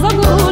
fogo.